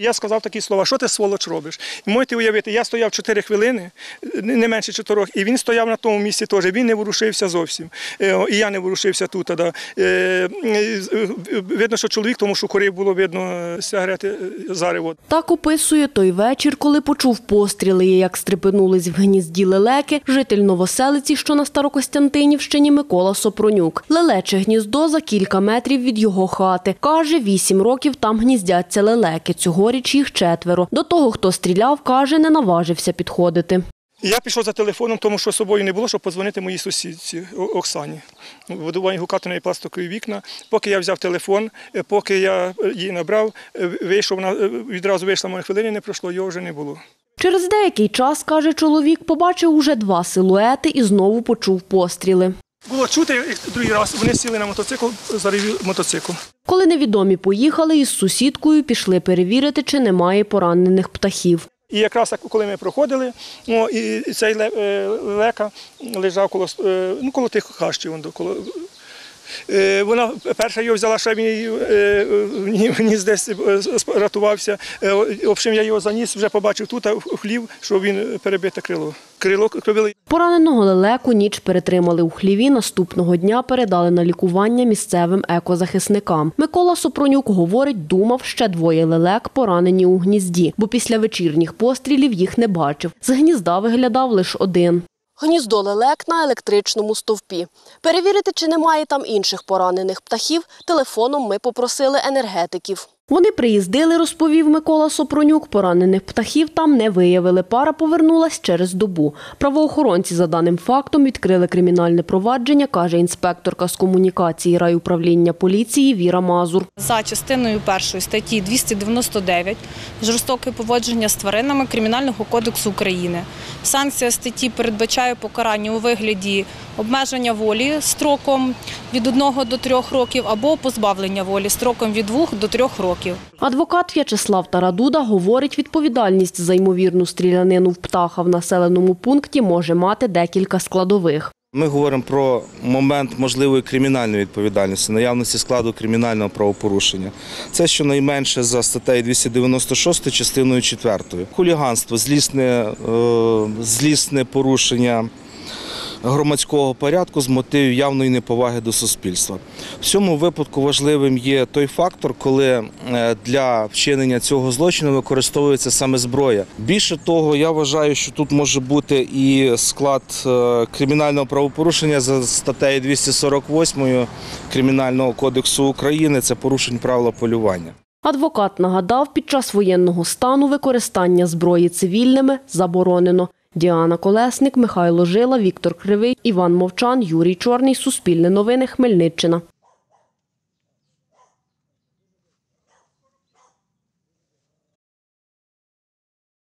Я сказав такі слова, що ти сволоч робиш? І можете уявити, я стояв 4 хвилини, не менше 4, і він стояв на тому місці теж. Він не ворушився зовсім. Е, І я не ворушився тут. Е, е, Видно, що чоловік, тому що курив було видно сигарети зарево. Так описує той вечір, коли почув постріли як стрепенулись в гнізді лелеки, житель Новоселиці, що на Старокостянтинівщині Микола Сопронюк. Лелече гніздо за кілька метрів від його хати. Каже, вісім років там гніздяться лелеки. Цьогоріч їх четверо. До того, хто стріляв, каже, не наважився підходити. Я пішов за телефоном, тому що з собою не було, щоб подзвонити моїй сусідці Оксані. Будування гукати неї пластикові вікна. Поки я взяв телефон, е, поки я е, її набрав, е, вийшов відразу вийшла моя хвилини, не пройшло, його вже не було. Через деякий час, каже чоловік, побачив уже два силуети і знову почув постріли. Було чути, як другий раз вони сіли на мотоцикл, заревів мотоцикл. Коли невідомі поїхали, із сусідкою пішли перевірити, чи немає поранених птахів. І якраз коли ми проходили, о, і цей е, лека лежав коло, е, ну, коло тих хащів. Коло, Е, Вона перша його взяла, ще він її, е, ніс десь рятувався. В общем, я його заніс, вже побачив тут, а хлів, що він перебите крило. Крило. Пораненого лелеку ніч перетримали у хліві. Наступного дня передали на лікування місцевим екозахисникам. Микола Сопронюк говорить, думав, ще двоє лелек поранені у гнізді, бо після вечірніх пострілів їх не бачив. З гнізда виглядав лише один. Гніздо лелек на електричному стовпі. Перевірити, чи немає там інших поранених птахів, телефоном ми попросили енергетиків. Вони приїздили, розповів Микола Сопронюк. Поранених птахів там не виявили. Пара повернулась через добу. Правоохоронці за даним фактом відкрили кримінальне провадження, каже інспекторка з комунікації райуправління поліції Віра Мазур. За частиною першої статті 299 жорстоке поводження з тваринами Кримінального кодексу України. Санкція статті передбачає покарання у вигляді обмеження волі строком від 1 до 3 років або позбавлення волі строком від 2 до 3 років. Адвокат В'ячеслав Тарадуда говорить, відповідальність за ймовірну стрілянину в птаха в населеному пункті може мати декілька складових. Ми говоримо про момент можливої кримінальної відповідальності, наявності складу кримінального правопорушення. Це щонайменше за статтею 296 частиною 4. Хуліганство, злісне, е, злісне порушення громадського порядку з мотивів явної неповаги до суспільства. В цьому випадку важливим є той фактор, коли е, для вчинення цього злочину використовується саме зброя. Більше того, я вважаю, що тут може бути і склад е, кримінального правопорушення за статтею 248 Кримінального кодексу України. Це порушень правила полювання. Адвокат нагадав, під час воєнного стану використання зброї цивільними заборонено. Діана Колесник, Михайло Жила, Віктор Кривий, Іван Мовчан, Юрій Чорний. Суспільне новини. Хмельниччина.